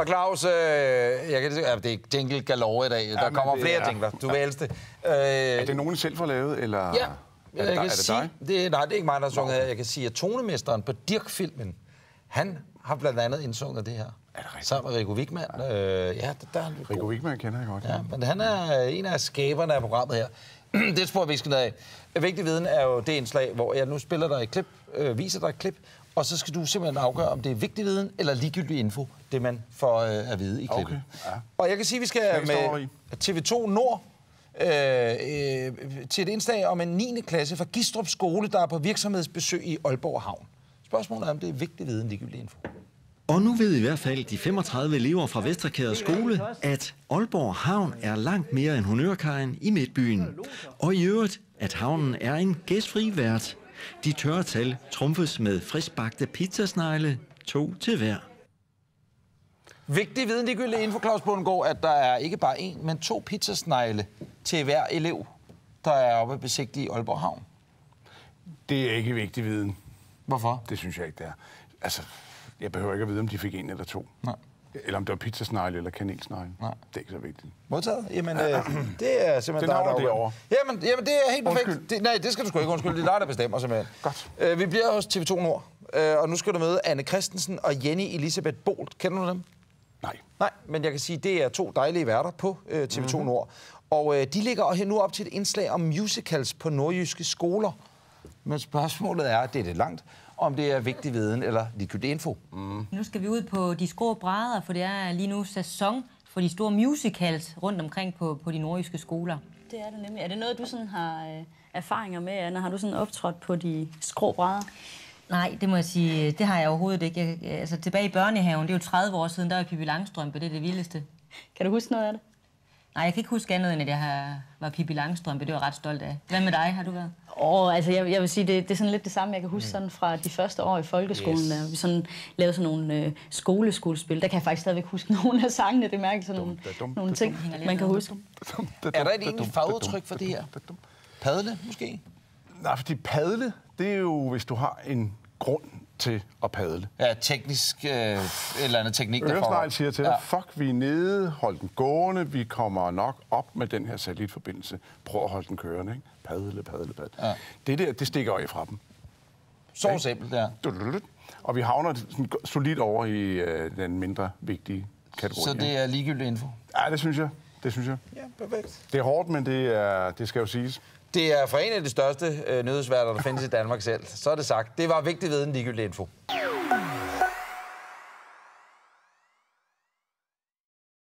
Og Claus, øh, jeg kan, ja, det er jingle galore i dag. Der men kommer det flere er- jingler. Du vil elske det. Øh, Er det nogen, I selv får lavet, eller Ja, er jeg det, dig- kan er det sige, dig? det, nej, det er ikke mig, der har sunget her. Jeg kan sige, at tonemesteren på Dirk-filmen, han har blandt andet indsunget det her. Er det rigtigt? Sammen med Rico Wigman. Øh, ja, der, der er Rico Wigman kender jeg godt. Ja, men han er en af skaberne af programmet her. det spor, vi skal ned af. Vigtig viden er jo det indslag, hvor jeg nu spiller dig et klip, øh, viser dig et klip, og så skal du simpelthen afgøre, om det er vigtig viden eller ligegyldig info, det man får øh, at vide i klippet. Okay, ja. Og jeg kan sige, at vi skal med TV2 Nord øh, øh, til et indslag om en 9. klasse fra Gistrup Skole, der er på virksomhedsbesøg i Aalborg Havn. Spørgsmålet er, om det er vigtig viden, ligegyldig info. Og nu ved i hvert fald de 35 elever fra Vesterkæder skole, at Aalborg Havn er langt mere end honørkajen i Midtbyen. Og i øvrigt, at havnen er en gæstfri vært. De tørre tal trumfes med friskbagte pizzasnegle, to til hver. Vigtig viden, ligegyldig info, Claus Bundgaard, at der er ikke bare en, men to pizzasnegle til hver elev, der er oppe at besigtige i Aalborg Havn. Det er ikke vigtig viden. Hvorfor? Det synes jeg ikke, det er. Altså, jeg behøver ikke at vide, om de fik en eller to. Nej. Eller om det var pizzasnegle eller kanelsnegle. Nej. Det er ikke så vigtigt. Modtaget? Jamen, øh, det er simpelthen dig, der det over. Jamen, jamen, det er helt perfekt. Undskyld. Det, nej, det skal du sgu ikke undskylde. Det er dig, der bestemmer simpelthen. Godt. Øh, vi bliver hos TV2 Nord, øh, og nu skal du møde Anne Christensen og Jenny Elisabeth Bolt. Kender du dem? Nej. Nej, men jeg kan sige, det er to dejlige værter på øh, TV2 mm-hmm. Nord. Og øh, de ligger også nu op til et indslag om musicals på nordjyske skoler. Men spørgsmålet er, det er det langt, om det er vigtig viden eller ligegyldig info. Mm. Nu skal vi ud på de skrå brædder, for det er lige nu sæson for de store musicals rundt omkring på, på de nordjyske skoler. Det er det nemlig. Er det noget, du sådan har øh, erfaringer med, Anna? Har du sådan optrådt på de skrå brædder? Nej, det må jeg sige, det har jeg overhovedet ikke. Jeg, jeg- altså, tilbage i børnehaven, det er jo 30 år siden, der var Pippi Langstrømpe, det er det vildeste. Kan du huske noget af det? Nej, jeg kan ikke huske andet, end at jeg har, var Pippi Langstrømpe, det var jeg ret stolt af. Hvad med dig, har du været? Åh, altså jeg, jeg vil sige, det, det er sådan lidt det samme, jeg kan huske sådan fra de første år i folkeskolen, Yes. der vi sådan lavede sådan nogle øh, skoleskuespil. Der kan jeg faktisk stadigvæk huske nogle af sangene, det mærker sådan nogle, dum, nogle ting, man kan huske. Er der et egentlig fagudtryk for det her? Padle, måske? Nej, fordi padle, det er jo, hvis du har en grund til at padle. Ja, teknisk øh, eller andet teknik, der. Øresnegl siger til dig, Ja. fuck, vi er nede, hold den gående, vi kommer nok op med den her satellitforbindelse. Prøv at holde den kørende, ikke? Padle, padle, padle. Ja. Det der, det stikker øje fra dem. Så simpelt, ja. Og vi havner sådan solidt over i øh, den mindre vigtige kategori. Så det er ligegyldig info. Ja, det synes jeg. Det synes jeg. Ja, perfekt. Det er hårdt, men det, er, det skal jo siges. Det er fra en af de største øh, nyhedsværter, der findes i Danmark selv. Så er det sagt. Det var vigtig viden, ligegyldig info.